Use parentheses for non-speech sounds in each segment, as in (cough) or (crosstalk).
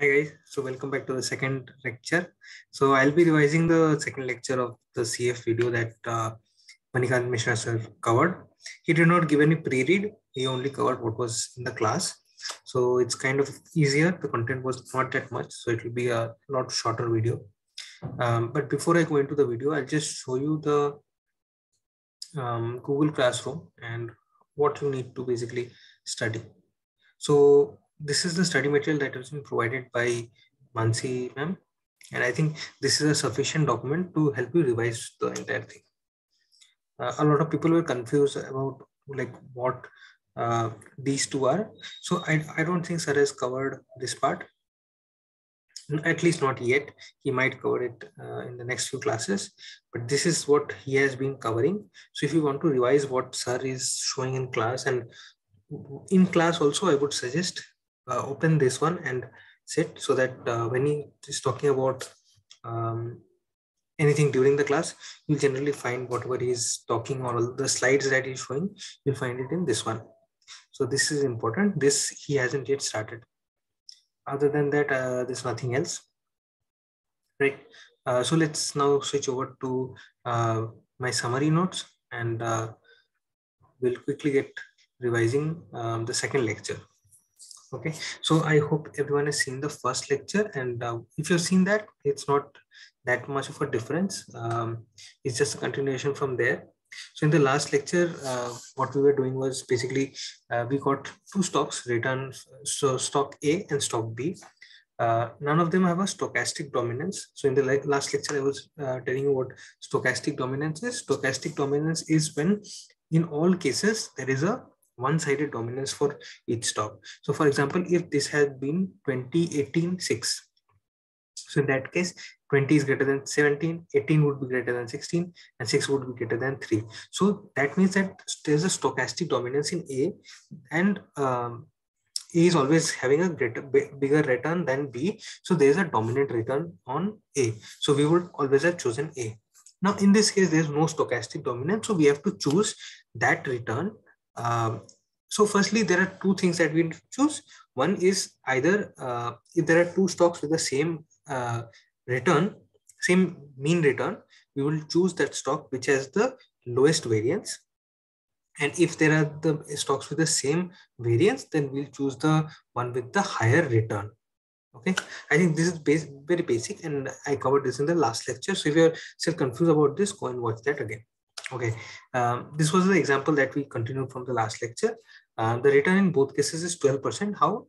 Hi guys, so welcome back to the second lecture. So I'll be revising the second lecture of the CF video that uh, Manikant Mishra sir covered. He did not give any pre-read, he only covered what was in the class. So it's kind of easier, the content was not that much, so it will be a lot shorter video. Um, but before I go into the video, I'll just show you the um, Google Classroom and what you need to basically study. So this is the study material that has been provided by Mansi ma'am. And I think this is a sufficient document to help you revise the entire thing. Uh, a lot of people were confused about like what uh, these two are. So I, I don't think sir has covered this part. At least not yet. He might cover it uh, in the next few classes, but this is what he has been covering. So if you want to revise what sir is showing in class and in class also, I would suggest uh, open this one and sit so that uh, when he is talking about um, anything during the class, you'll generally find whatever he's talking or the slides that he's showing, you'll find it in this one. So this is important. This he hasn't yet started. Other than that, uh, there's nothing else. Right. Uh, so let's now switch over to uh, my summary notes and uh, we'll quickly get revising um, the second lecture okay so i hope everyone has seen the first lecture and uh, if you've seen that it's not that much of a difference um, it's just a continuation from there so in the last lecture uh, what we were doing was basically uh, we got two stocks return so stock a and stock b uh, none of them have a stochastic dominance. So in the last lecture, I was uh, telling you what stochastic dominance is. Stochastic dominance is when in all cases, there is a one-sided dominance for each stock. So for example, if this has been 2018 6, so in that case, 20 is greater than 17, 18 would be greater than 16, and 6 would be greater than 3. So that means that there's a stochastic dominance in A, and um, A is always having a greater, bigger return than B. So there's a dominant return on A. So we would always have chosen A. Now, in this case, there's no stochastic dominance. So we have to choose that return um, so firstly, there are two things that we choose. One is either uh, if there are two stocks with the same uh, return, same mean return, we will choose that stock which has the lowest variance. And if there are the stocks with the same variance, then we'll choose the one with the higher return. Okay, I think this is base, very basic and I covered this in the last lecture. So if you're still confused about this, go and watch that again. Okay, um, this was the example that we continued from the last lecture. Uh, the return in both cases is 12%. How?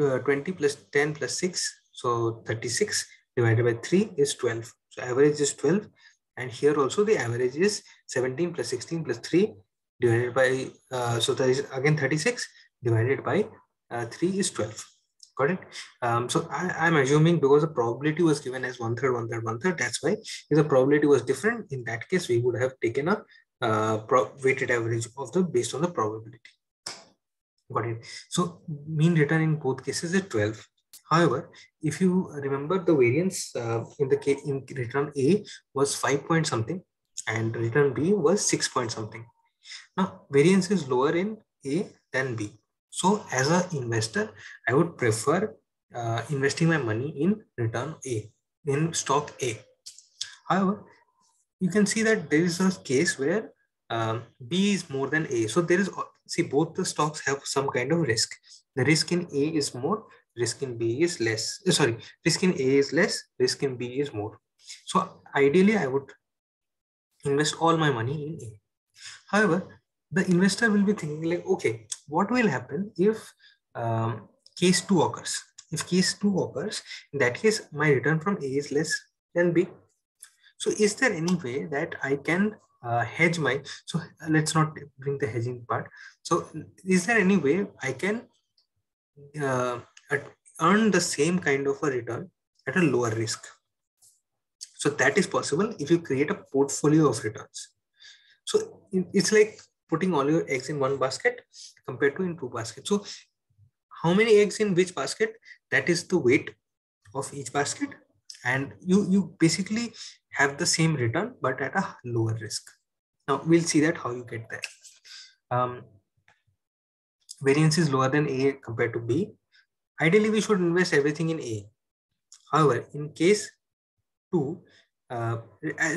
Uh, 20 plus 10 plus 6, so 36 divided by 3 is 12. So average is 12. And here also the average is 17 plus 16 plus 3 divided by, uh, so that is again 36 divided by uh, 3 is 12 got it? Um, so I, am assuming because the probability was given as one third one third one third that's why if the probability was different in that case we would have taken a uh, weighted average of the based on the probability. Got it? So mean return in both cases is 12 however if you remember the variance uh, in the case in return a was 5 point something and return b was 6 point something. Now variance is lower in a than b so as an investor, I would prefer uh, investing my money in return A, in stock A. However, you can see that there is a case where um, B is more than A. So there is, see, both the stocks have some kind of risk. The risk in A is more, risk in B is less. Uh, sorry, risk in A is less, risk in B is more. So ideally, I would invest all my money in A. However, the investor will be thinking like, okay, what will happen if um, case 2 occurs? If case 2 occurs, in that case, my return from A is less than B. So is there any way that I can uh, hedge my, so let's not bring the hedging part. So is there any way I can uh, earn the same kind of a return at a lower risk? So that is possible if you create a portfolio of returns. So it's like putting all your eggs in one basket compared to in two baskets. So how many eggs in which basket? That is the weight of each basket. And you, you basically have the same return, but at a lower risk. Now we'll see that how you get there. Um, variance is lower than A compared to B. ideally we should invest everything in A. However, in case two, uh,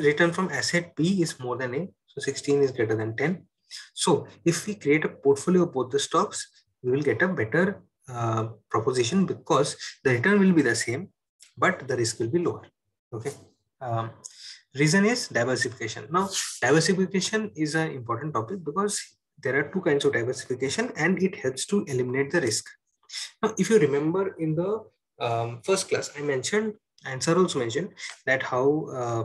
return from asset B is more than A. So 16 is greater than 10. So if we create a portfolio of both the stocks, we will get a better uh, proposition because the return will be the same, but the risk will be lower. Okay. Um, reason is diversification. Now, diversification is an important topic because there are two kinds of diversification and it helps to eliminate the risk. Now, if you remember in the um, first class, I mentioned and sir also mentioned that how uh,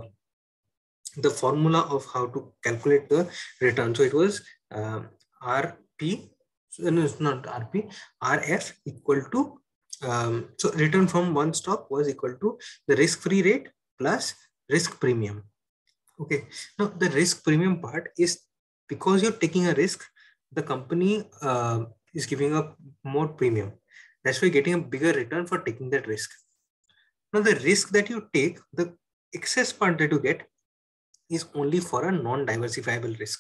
the formula of how to calculate the return. So it was uh, RP, no, it's not RP, RF equal to, um, so return from one stock was equal to the risk-free rate plus risk premium. Okay, now the risk premium part is because you're taking a risk, the company uh, is giving up more premium. That's why getting a bigger return for taking that risk. Now the risk that you take, the excess part that you get is only for a non-diversifiable risk.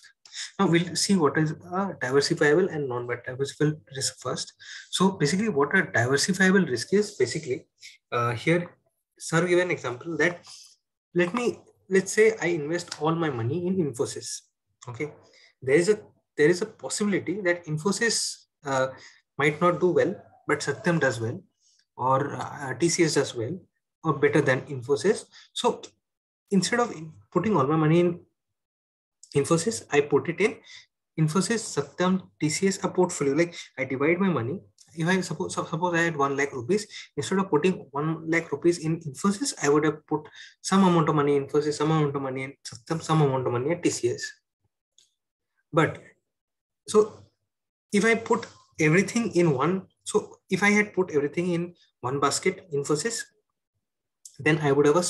Now we'll see what is a diversifiable and non-diversifiable risk first. So basically what a diversifiable risk is basically uh, here, sir give an example that let me, let's say I invest all my money in Infosys. Okay. There is a, there is a possibility that Infosys uh, might not do well, but Satyam does well or uh, TCS does well or better than Infosys. So instead of putting all my money in Infosys, I put it in Infosys, Satyam, TCS, a portfolio. Like I divide my money. If I suppose suppose I had one lakh rupees, instead of putting one lakh rupees in Infosys, I would have put some amount of money in Infosys, some amount of money in Satyam, some amount of money at TCS. But so if I put everything in one, so if I had put everything in one basket, Infosys, then I would have a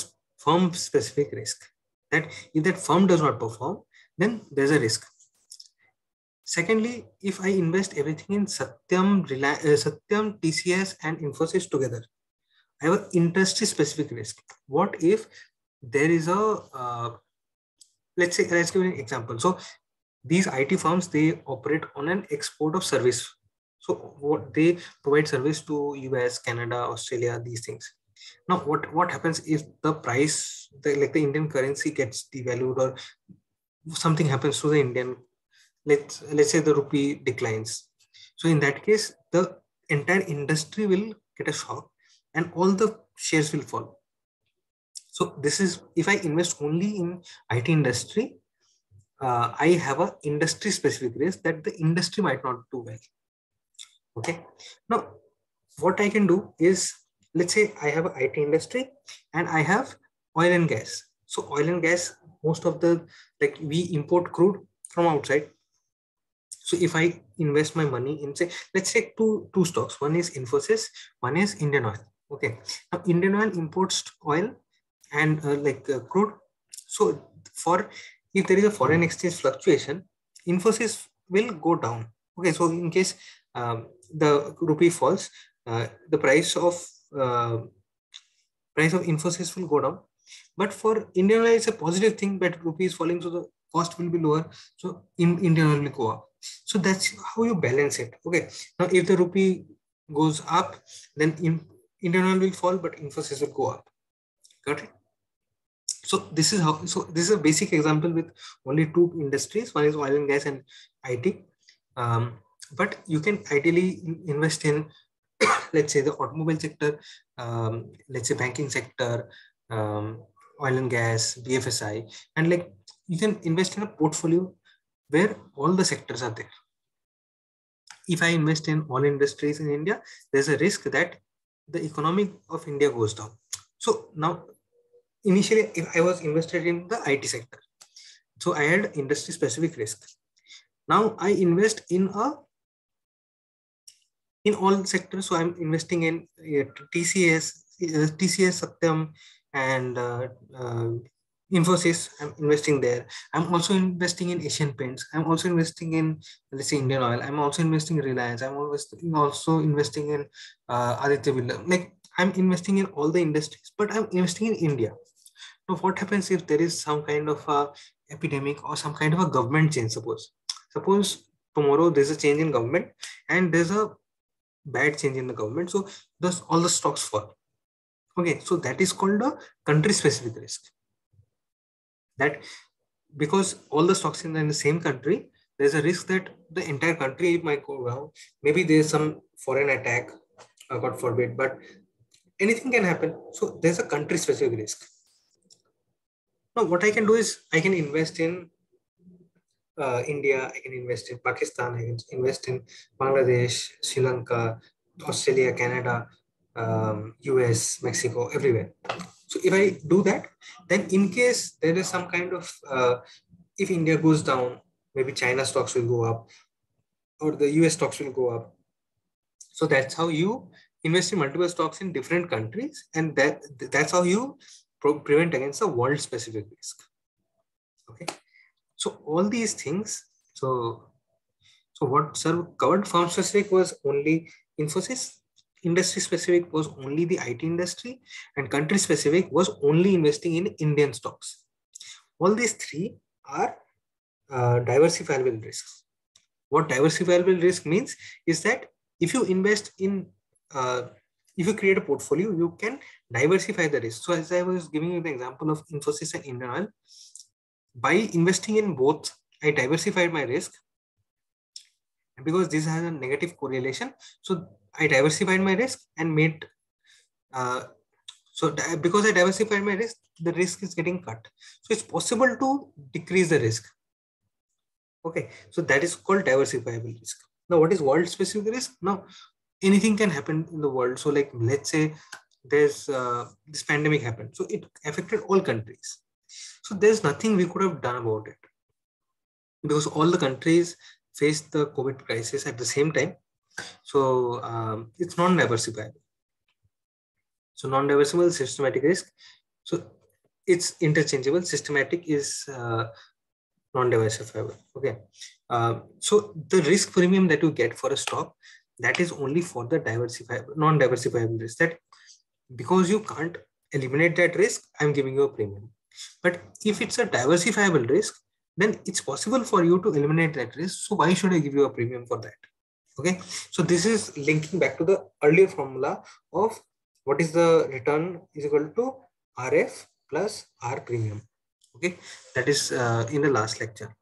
firm specific risk that if that firm does not perform, then there's a risk. Secondly, if I invest everything in Satyam, uh, Satyam, TCS, and Infosys together, I have an industry specific risk. What if there is a, uh, let's say, let's give an example. So these IT firms, they operate on an export of service. So what they provide service to US, Canada, Australia, these things. Now, what, what happens if the price, the, like the Indian currency gets devalued or something happens to the Indian, let's, let's say the rupee declines. So in that case, the entire industry will get a shock and all the shares will fall. So this is, if I invest only in IT industry, uh, I have a industry specific risk that the industry might not do well. Okay. Now, what I can do is let's say I have an IT industry and I have oil and gas. So oil and gas, most of the, like we import crude from outside. So if I invest my money in say, let's take two, two stocks. One is Infosys, one is Indian Oil. Okay. Now Indian Oil imports oil and uh, like uh, crude. So for, if there is a foreign exchange fluctuation, Infosys will go down. Okay. So in case um, the rupee falls, uh, the price of uh, price of Infosys will go down. But for Indian Oil, it's a positive thing that rupee is falling, so the cost will be lower. So in Indian Oil will go up. So that's how you balance it. Okay. Now, if the rupee goes up, then in, Indian Oil will fall, but Infosys will go up. Got it? So this is how. So this is a basic example with only two industries. One is oil and gas and IT. Um, but you can ideally invest in (coughs) let's say the automobile sector, um, let's say banking sector, um, oil and gas, BFSI, and like you can invest in a portfolio where all the sectors are there. If I invest in all industries in India, there's a risk that the economy of India goes down. So now, initially, if I was invested in the IT sector, so I had industry specific risk. Now I invest in a in all sectors. So I'm investing in uh, TCS, uh, TCS Satyam, and uh, uh, Infosys. I'm investing there. I'm also investing in Asian Paints. I'm also investing in let's say Indian Oil. I'm also investing in Reliance. I'm always also investing in uh, Aditya Birla. Like I'm investing in all the industries, but I'm investing in India. Now, what happens if there is some kind of a epidemic or some kind of a government change? Suppose, suppose tomorrow there's a change in government and there's a bad change in the government. So thus all the stocks fall. Okay so that is called a country specific risk. That because all the stocks in the, same country there's a risk that the entire country might go down. Maybe there's some foreign attack uh, god forbid but anything can happen. So there's a country specific risk. Now what i can do is i can invest in uh, India, I can invest in Pakistan, I can invest in Bangladesh, Sri Lanka, Australia, Canada, um, US, Mexico, everywhere. So if I do that, then in case there is some kind of, uh, if India goes down, maybe China stocks will go up or the US stocks will go up. So that's how you invest in multiple stocks in different countries. And that that's how you prevent against a world specific risk. Okay. So all these things, so so what sir covered firm specific was only Infosys, industry specific was only the IT industry, and country specific was only investing in Indian stocks. All these three are uh, diversifiable risks. What diversifiable risk means is that if you invest in, uh, if you create a portfolio, you can diversify the risk. So as I was giving you the example of Infosys and Indian Oil, by investing in both, I diversified my risk. Because this has a negative correlation, so I diversified my risk and made, uh, so because I diversified my risk, the risk is getting cut. So it's possible to decrease the risk. Okay, so that is called diversifiable risk. Now, what is world specific risk? Now, anything can happen in the world. So like, let's say there's uh, this pandemic happened. So it affected all countries. So there's nothing we could have done about it because all the countries faced the COVID crisis at the same time. So um, it's non-diversifiable. So non-diversifiable systematic risk. So it's interchangeable. Systematic is uh, non-diversifiable. Okay. Uh, so the risk premium that you get for a stock that is only for the diversifiable, non-diversifiable risk. That because you can't eliminate that risk, I'm giving you a premium. But if it's a diversifiable risk, then it's possible for you to eliminate that risk. So why should I give you a premium for that? Okay. So this is linking back to the earlier formula of what is the return is equal to RF plus R premium. Okay. That is uh, in the last lecture.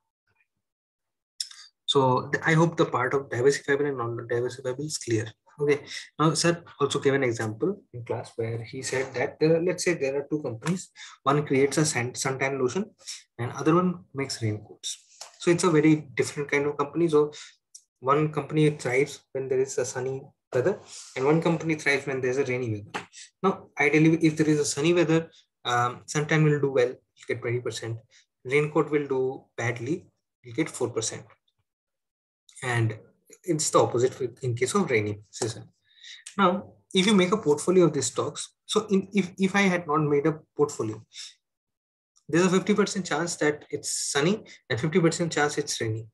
So I hope the part of diversifiable and non-diversifiable is clear. Okay. Now, sir also gave an example in class where he said that uh, let's say there are two companies. One creates a suntan lotion, and other one makes raincoats. So it's a very different kind of company. So one company thrives when there is a sunny weather, and one company thrives when there's a rainy weather. Now, ideally, if there is a sunny weather, um, suntan will do well. You get twenty percent. Raincoat will do badly. You get four percent. And it's the opposite in case of rainy season. Now, if you make a portfolio of these stocks, so in, if, if I had not made a portfolio, there's a 50% chance that it's sunny and 50% chance it's rainy.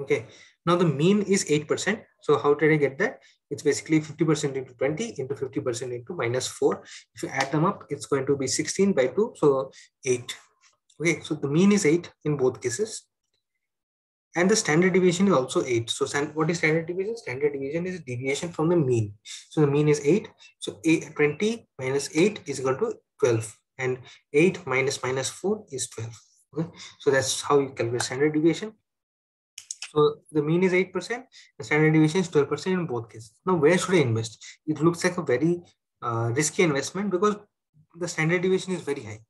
Okay. Now the mean is 8%. So how did I get that? It's basically 50% into 20 into 50% into minus 4. If you add them up, it's going to be 16 by 2. So 8. Okay. So the mean is 8 in both cases and the standard deviation is also 8 so what is standard deviation? Standard deviation is deviation from the mean. So the mean is 8 so 8, 20 minus 8 is equal to 12 and 8 minus minus 4 is 12 okay? So that's how you calculate standard deviation. So the mean is 8% the standard deviation is 12% in both cases. Now where should i invest? It looks like a very uh, risky investment because the standard deviation is very high.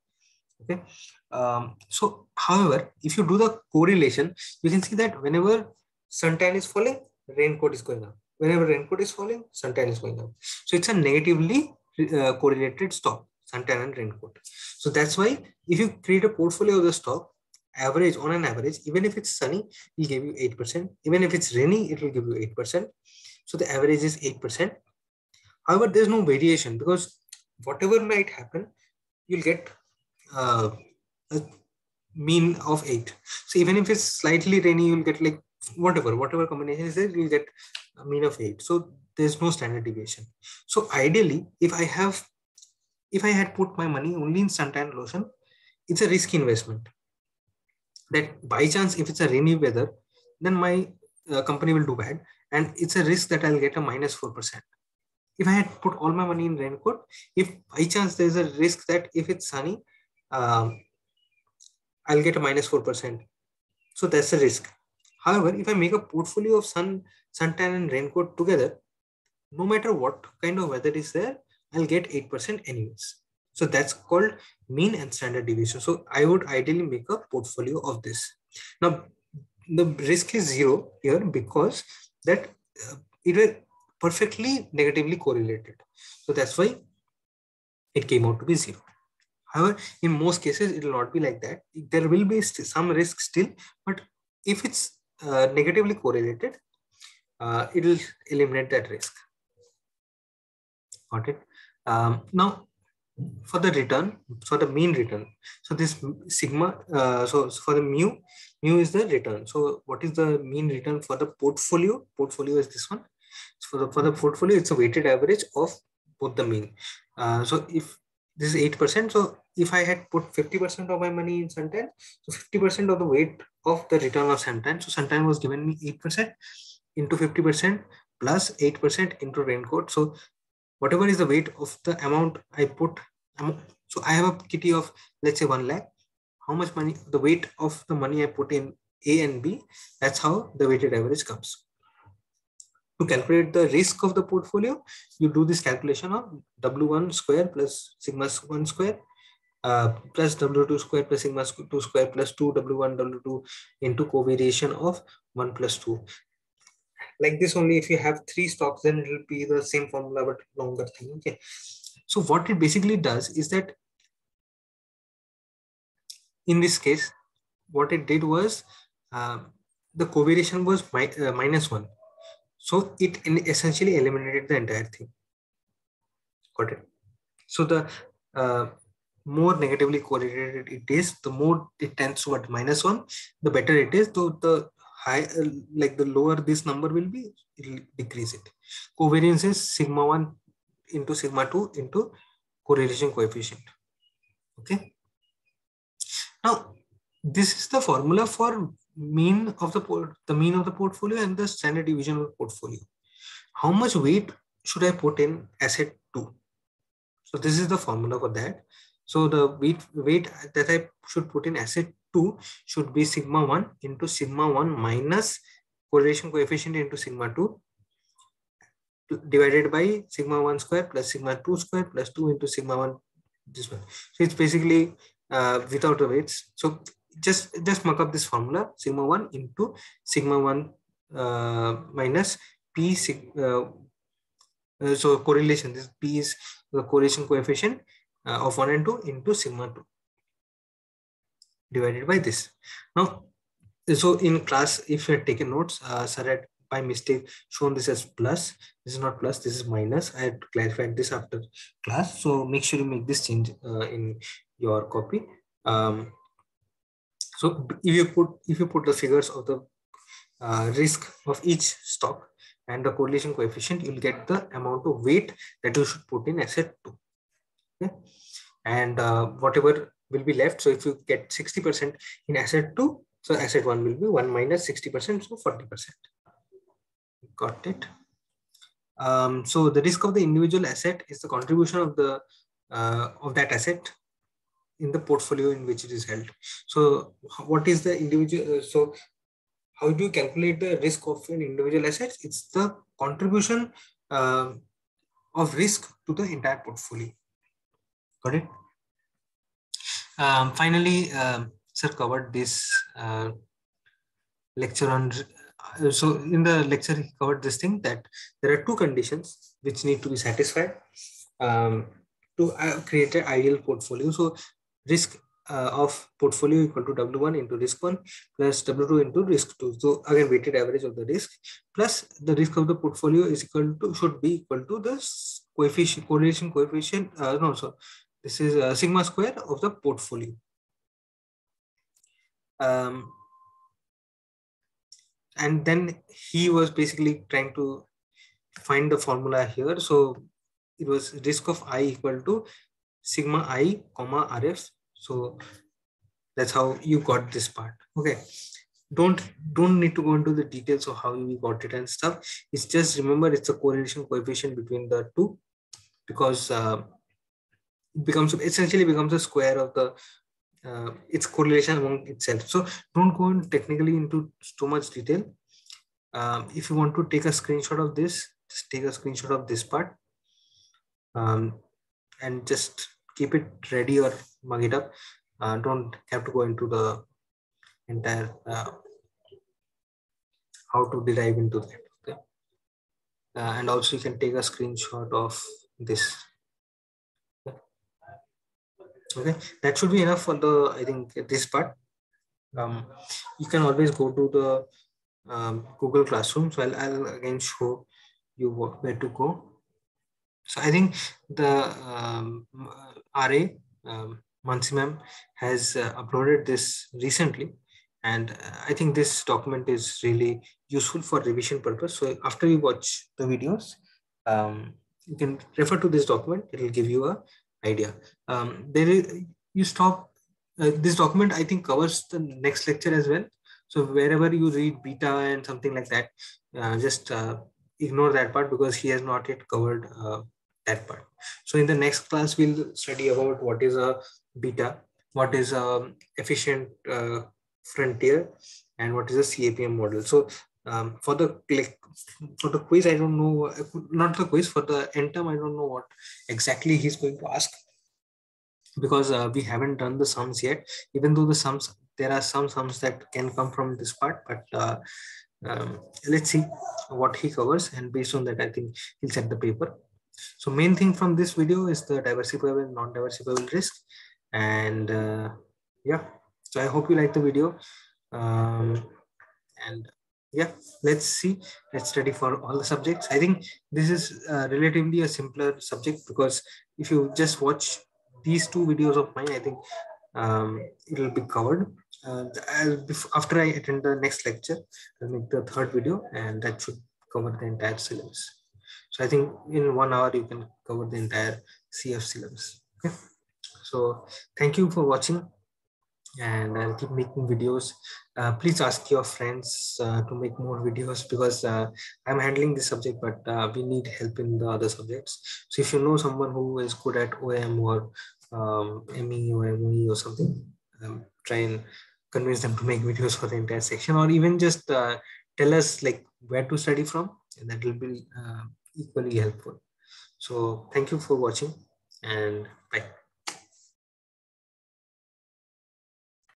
Okay um, so however if you do the correlation you can see that whenever suntan is falling raincoat is going up. Whenever raincoat is falling suntan is going up. So it's a negatively uh, correlated stock suntan and raincoat. So that's why if you create a portfolio of the stock average on an average even if it's sunny will give you 8% even if it's rainy it will give you 8% so the average is 8% however there's no variation because whatever might happen you'll get uh, a mean of 8 so even if it's slightly rainy you'll get like whatever whatever combination is there you'll get a mean of 8 so there's no standard deviation. So ideally if i have if i had put my money only in suntan lotion it's a risky investment. That by chance if it's a rainy weather then my uh, company will do bad and it's a risk that I'll get a minus 4%. If I had put all my money in raincoat, if by chance there's a risk that if it's sunny, um, I'll get a minus 4%. So that's a risk. However, if I make a portfolio of sun, suntan and raincoat together, no matter what kind of weather is there, I'll get 8% anyways. So that's called mean and standard deviation. So I would ideally make a portfolio of this. Now, the risk is zero here because that uh, it was perfectly negatively correlated. So that's why it came out to be zero. However, in most cases, it will not be like that. There will be some risk still, but if it's uh, negatively correlated, uh, it will eliminate that risk. Got it? Um, now, for the return, for the mean return, so this sigma, uh, so for the mu, mu is the return. So what is the mean return for the portfolio? Portfolio is this one. So for the, for the portfolio, it's a weighted average of both the mean. Uh, so if this is 8%, so if I had put 50% of my money in Suntan, so 50% of the weight of the return of Suntan, so Suntan was given me 8% into 50% plus 8% into raincoat. So whatever is the weight of the amount I put, so I have a kitty of let's say 1 lakh, how much money, the weight of the money I put in A and B, that's how the weighted average comes. To calculate the risk of the portfolio, you do this calculation of W1 square plus sigma 1 square uh, plus W2 square plus sigma 2 square plus 2 W1 W2 into covariation of 1 plus 2 like this only if you have three stocks then it will be the same formula but longer thing okay? So what it basically does is that in this case what it did was uh, the covariation was mi uh, minus one so it essentially eliminated the entire thing. Got it? So the uh, more negatively correlated it is the more it tends toward minus one the better it is. So the high uh, like the lower this number will be it will decrease it. Covariance is sigma 1 into sigma 2 into correlation coefficient. Okay? Now this is the formula for mean of the port the mean of the portfolio and the standard deviation of the portfolio. How much weight should i put in asset 2 so this is the formula for that. So the weight weight that i should put in asset 2 should be sigma 1 into sigma 1 minus correlation coefficient into sigma 2 divided by sigma 1 square plus sigma 2 square plus 2 into sigma 1 this one. So it's basically uh, without the weights. So just just mark up this formula sigma 1 into sigma 1 uh, minus p sig, uh, uh, so correlation this p is the correlation coefficient uh, of 1 and 2 into sigma 2 divided by this. Now, so in class, if you had taken notes, uh, sir had by mistake shown this as plus. This is not plus, this is minus. I had clarified this after class. So make sure you make this change uh, in your copy. Um, so if you put if you put the figures of the uh, risk of each stock and the correlation coefficient, you'll get the amount of weight that you should put in asset two. Okay? And uh, whatever will be left. So if you get 60% in asset 2, so asset 1 will be 1 minus 60%, so 40%. Got it. Um, so the risk of the individual asset is the contribution of the uh, of that asset in the portfolio in which it is held. So what is the individual? Uh, so how do you calculate the risk of an individual asset? It's the contribution uh, of risk to the entire portfolio. Got it? Um, finally, um, sir covered this uh, lecture on. Uh, so in the lecture, he covered this thing that there are two conditions which need to be satisfied um, to uh, create an ideal portfolio. So risk uh, of portfolio equal to W1 into risk 1 plus W2 into risk 2. So again, weighted average of the risk plus the risk of the portfolio is equal to should be equal to the coefficient correlation coefficient. Uh, no, so this is a sigma square of the portfolio. Um, and then he was basically trying to find the formula here. So it was risk of i equal to sigma i comma rf. So that's how you got this part. Okay. don't don't need to go into the details of how we got it and stuff it's just remember it's a correlation coefficient between the two because uh, it becomes essentially becomes a square of the uh, its correlation among itself so don't go in technically into too much detail um, if you want to take a screenshot of this just take a screenshot of this part um, and just keep it ready or mug it up. Uh, don't have to go into the entire uh, how to derive into that okay? Uh, and also you can take a screenshot of this. Okay that should be enough for the i think this part. Um, you can always go to the um, google classroom. So I'll, I'll, again show you what, where to go. So i think the um, ra um, Mansi ma'am has uh, uploaded this recently and I think this document is really useful for revision purpose. So after you watch the videos, um, you can refer to this document. It will give you a idea. Um, there is you stop uh, this document. I think covers the next lecture as well. So wherever you read beta and something like that, uh, just uh, ignore that part because he has not yet covered uh, that part. So in the next class, we'll study about what is a beta, what is a efficient uh, frontier, and what is a CAPM model. So um, for the click for the quiz, I don't know, not the quiz, for the end term, I don't know what exactly he's going to ask because uh, we haven't done the sums yet, even though the sums, there are some sums that can come from this part, but uh, um, let's see what he covers. And based on that, I think he'll set the paper. So main thing from this video is the diversifiable and non-diversifiable risk. And uh, yeah, so I hope you like the video. Um, and yeah, let's see, let's study for all the subjects. I think this is uh, relatively a simpler subject because if you just watch these two videos of mine, I think um, it will be covered. Uh, after I attend the next lecture, I'll make the third video and that should cover the entire syllabus. So I think in one hour, you can cover the entire CF syllabus. Okay. So thank you for watching and I'll keep making videos. Uh, please ask your friends uh, to make more videos because uh, I'm handling this subject, but uh, we need help in the other subjects. So if you know someone who is good at OM or um, ME or MOE or something, um, try and convince them to make videos for the entire section or even just uh, tell us like where to study from and that will be uh, equally helpful. So thank you for watching and